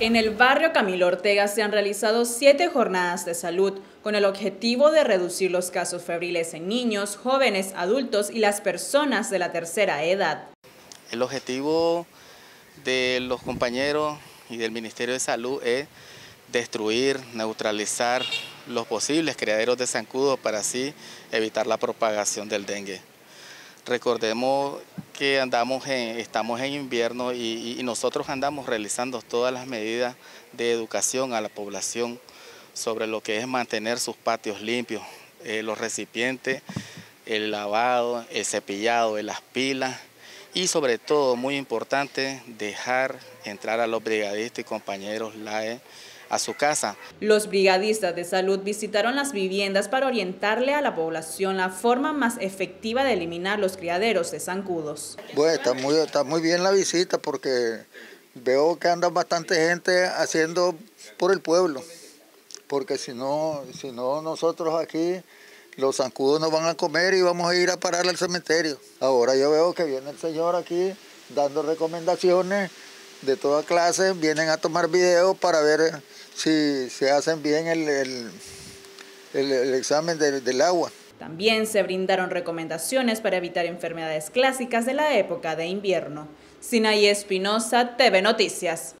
En el barrio Camilo Ortega se han realizado siete jornadas de salud con el objetivo de reducir los casos febriles en niños, jóvenes, adultos y las personas de la tercera edad. El objetivo de los compañeros y del Ministerio de Salud es destruir, neutralizar los posibles criaderos de zancudo para así evitar la propagación del dengue. Recordemos que andamos estamos en invierno y, nosotros andamos realizando todas las medidas de educación a la población sobre lo que es mantener sus patios limpios, eh, los recipientes, el lavado, el cepillado de las pilas y sobre todo, muy importante, dejar entrar a los brigadistas y compañeros LAE a su casa. Los brigadistas de salud visitaron las viviendas para orientarle a la población la forma más efectiva de eliminar los criaderos de zancudos. Bueno, está muy, está muy bien la visita porque veo que anda bastante gente haciendo por el pueblo, porque si no, si no nosotros aquí los zancudos nos van a comer y vamos a ir a parar al cementerio. Ahora yo veo que viene el señor aquí dando recomendaciones de toda clase, vienen a tomar videos para ver si se hacen bien el, el, examen del agua. También se brindaron recomendaciones para evitar enfermedades clásicas de la época de invierno. Sinaí Espinosa, TV Noticias.